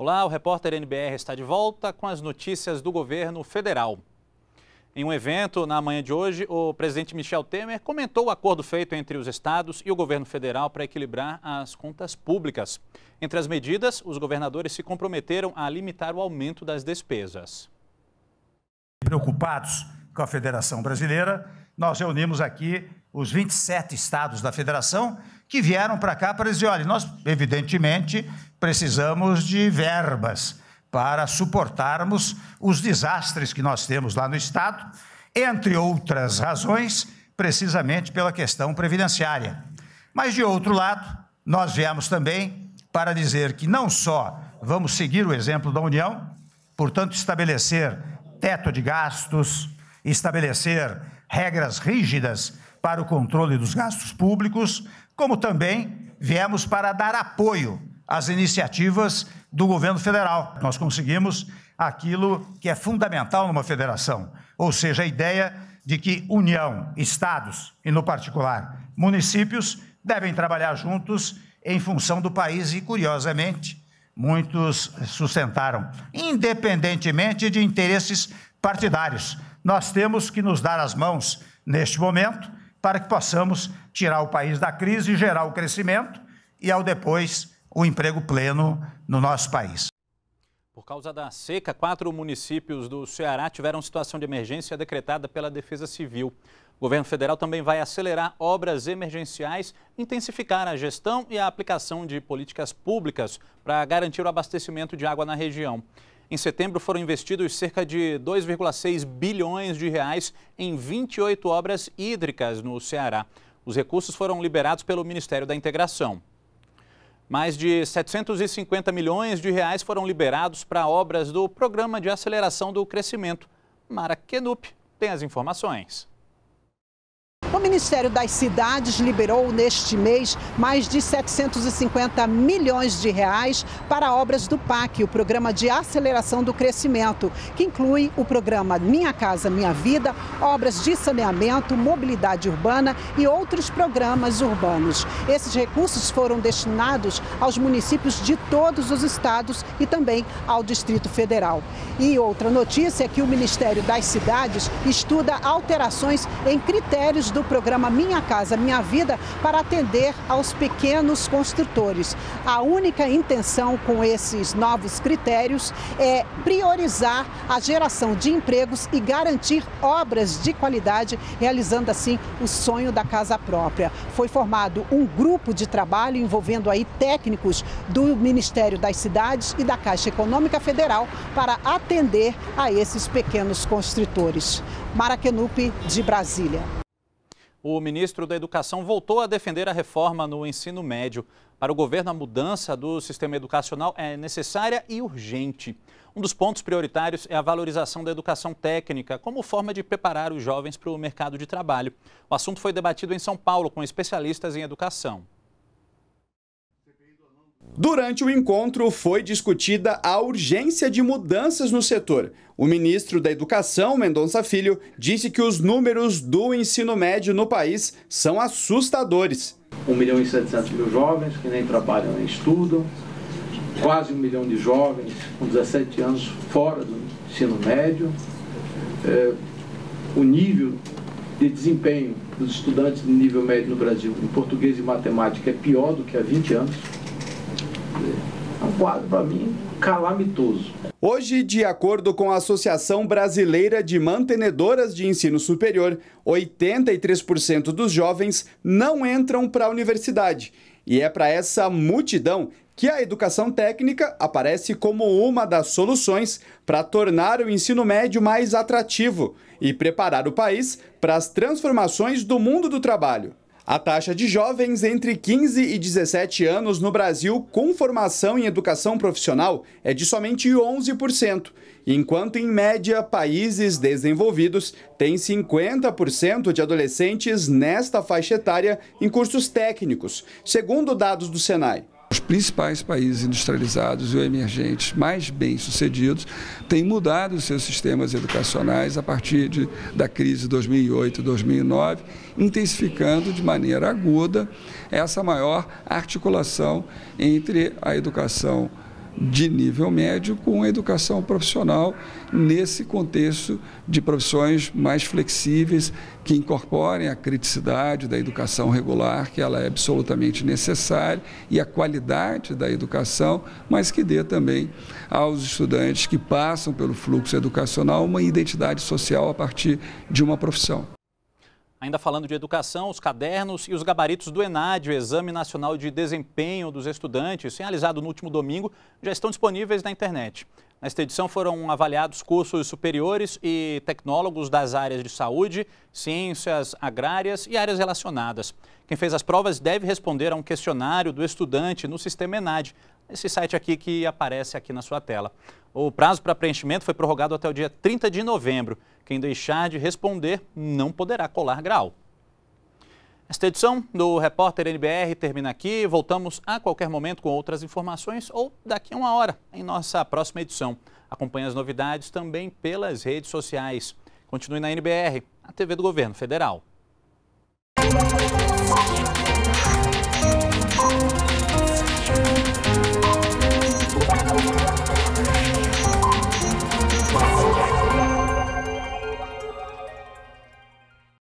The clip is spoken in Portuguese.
Olá, o repórter NBR está de volta com as notícias do governo federal. Em um evento na manhã de hoje, o presidente Michel Temer comentou o acordo feito entre os estados e o governo federal para equilibrar as contas públicas. Entre as medidas, os governadores se comprometeram a limitar o aumento das despesas. Preocupados com a Federação Brasileira, nós reunimos aqui os 27 estados da federação que vieram para cá para dizer: olha, nós, evidentemente, precisamos de verbas para suportarmos os desastres que nós temos lá no Estado, entre outras razões, precisamente pela questão previdenciária. Mas, de outro lado, nós viemos também para dizer que não só vamos seguir o exemplo da União, portanto, estabelecer teto de gastos, estabelecer regras rígidas para o controle dos gastos públicos, como também viemos para dar apoio às iniciativas do governo federal. Nós conseguimos aquilo que é fundamental numa federação, ou seja, a ideia de que União, estados e, no particular, municípios devem trabalhar juntos em função do país e, curiosamente, muitos sustentaram, independentemente de interesses partidários. Nós temos que nos dar as mãos neste momento para que possamos tirar o país da crise gerar o crescimento e, ao depois, o emprego pleno no nosso país. Por causa da seca, quatro municípios do Ceará tiveram situação de emergência decretada pela Defesa Civil. O governo federal também vai acelerar obras emergenciais, intensificar a gestão e a aplicação de políticas públicas para garantir o abastecimento de água na região. Em setembro foram investidos cerca de 2,6 bilhões de reais em 28 obras hídricas no Ceará. Os recursos foram liberados pelo Ministério da Integração. Mais de 750 milhões de reais foram liberados para obras do Programa de Aceleração do Crescimento. Mara Kenup tem as informações. O Ministério das Cidades liberou neste mês mais de 750 milhões de reais para obras do PAC, o Programa de Aceleração do Crescimento, que inclui o programa Minha Casa Minha Vida, obras de saneamento, mobilidade urbana e outros programas urbanos. Esses recursos foram destinados aos municípios de todos os estados e também ao Distrito Federal. E outra notícia é que o Ministério das Cidades estuda alterações em critérios do programa Minha Casa Minha Vida para atender aos pequenos construtores. A única intenção com esses novos critérios é priorizar a geração de empregos e garantir obras de qualidade, realizando assim o sonho da casa própria. Foi formado um grupo de trabalho envolvendo aí técnicos do Ministério das Cidades e da Caixa Econômica Federal para atender a esses pequenos construtores. Maraquenupe, de Brasília. O ministro da Educação voltou a defender a reforma no ensino médio. Para o governo, a mudança do sistema educacional é necessária e urgente. Um dos pontos prioritários é a valorização da educação técnica como forma de preparar os jovens para o mercado de trabalho. O assunto foi debatido em São Paulo com especialistas em educação. Durante o encontro, foi discutida a urgência de mudanças no setor. O ministro da Educação, Mendonça Filho, disse que os números do ensino médio no país são assustadores. 1 milhão e 700 mil jovens que nem trabalham nem estudam, quase um milhão de jovens com 17 anos fora do ensino médio. É, o nível de desempenho dos estudantes de nível médio no Brasil em português e matemática é pior do que há 20 anos. Um quadro, para mim, calamitoso. Hoje, de acordo com a Associação Brasileira de Mantenedoras de Ensino Superior, 83% dos jovens não entram para a universidade. E é para essa multidão que a educação técnica aparece como uma das soluções para tornar o ensino médio mais atrativo e preparar o país para as transformações do mundo do trabalho. A taxa de jovens entre 15 e 17 anos no Brasil com formação em educação profissional é de somente 11%, enquanto, em média, países desenvolvidos têm 50% de adolescentes nesta faixa etária em cursos técnicos, segundo dados do Senai. Os principais países industrializados e emergentes mais bem-sucedidos têm mudado os seus sistemas educacionais a partir de, da crise de 2008 e 2009, intensificando de maneira aguda essa maior articulação entre a educação de nível médio com educação profissional nesse contexto de profissões mais flexíveis que incorporem a criticidade da educação regular, que ela é absolutamente necessária, e a qualidade da educação, mas que dê também aos estudantes que passam pelo fluxo educacional uma identidade social a partir de uma profissão. Ainda falando de educação, os cadernos e os gabaritos do ENAD, o Exame Nacional de Desempenho dos Estudantes, realizado no último domingo, já estão disponíveis na internet. Nesta edição foram avaliados cursos superiores e tecnólogos das áreas de saúde, ciências agrárias e áreas relacionadas. Quem fez as provas deve responder a um questionário do estudante no sistema ENAD, esse site aqui que aparece aqui na sua tela. O prazo para preenchimento foi prorrogado até o dia 30 de novembro. Quem deixar de responder não poderá colar grau. Esta edição do Repórter NBR termina aqui. Voltamos a qualquer momento com outras informações ou daqui a uma hora em nossa próxima edição. Acompanhe as novidades também pelas redes sociais. Continue na NBR, a TV do Governo Federal.